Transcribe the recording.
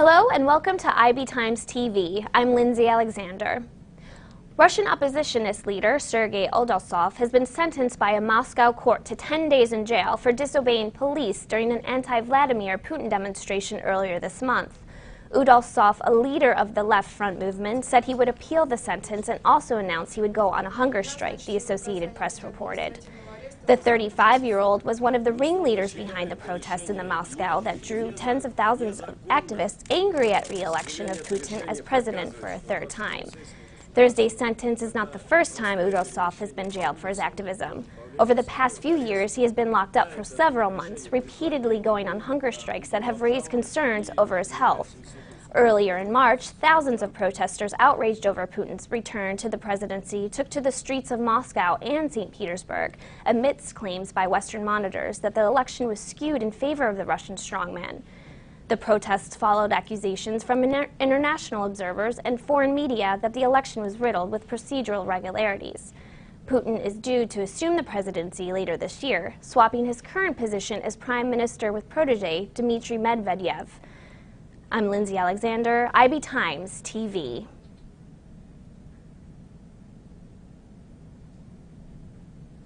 Hello and welcome to IB Times TV. I'm Lindsay Alexander. Russian oppositionist leader Sergei Udaltsov has been sentenced by a Moscow court to 10 days in jail for disobeying police during an anti-Vladimir Putin demonstration earlier this month. Udaltsov, a leader of the Left Front movement, said he would appeal the sentence and also announced he would go on a hunger strike, the Associated Press reported. The 35-year-old was one of the ringleaders behind the protests in the Moscow that drew tens of thousands of activists angry at re-election of Putin as president for a third time. Thursday's sentence is not the first time Udaltsov has been jailed for his activism. Over the past few years, he has been locked up for several months, repeatedly going on hunger strikes that have raised concerns over his health. Earlier in March, thousands of protesters outraged over Putin's return to the presidency took to the streets of Moscow and St. Petersburg amidst claims by Western monitors that the election was skewed in favor of the Russian strongman. The protests followed accusations from inter international observers and foreign media that the election was riddled with procedural irregularities. Putin is due to assume the presidency later this year, swapping his current position as prime minister with protege Dmitry Medvedev. I'm Lindsay Alexander, IB Times TV.